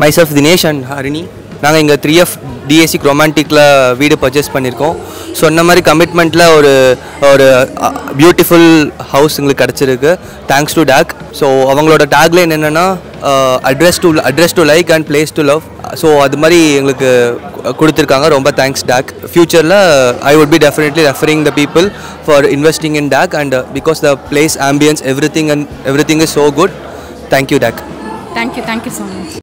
Myself Dinesh and Harini நாங்கள் இங்கே three F டிஎஸ்சிக் ரொமான்டிக்கில் வீடு பர்ச்சேஸ் பண்ணியிருக்கோம் சொன்ன மாதிரி கமிட்மெண்ட்டில் ஒரு ஒரு பியூட்டிஃபுல் ஹவுஸ் எங்களுக்கு கிடச்சிருக்கு. தேங்க்ஸ் டு டேக் ஸோ அவங்களோட டேக்லைன் என்னென்னா address to address to like and place to love so அது மாதிரி எங்களுக்கு கொடுத்துருக்காங்க. ரொம்ப தேங்க்ஸ் டேக் ஃப்யூச்சரில் I would be definitely referring the people for investing in Tag and because the place ambiance everything and everything is so good thank you Tag thank you thank you so much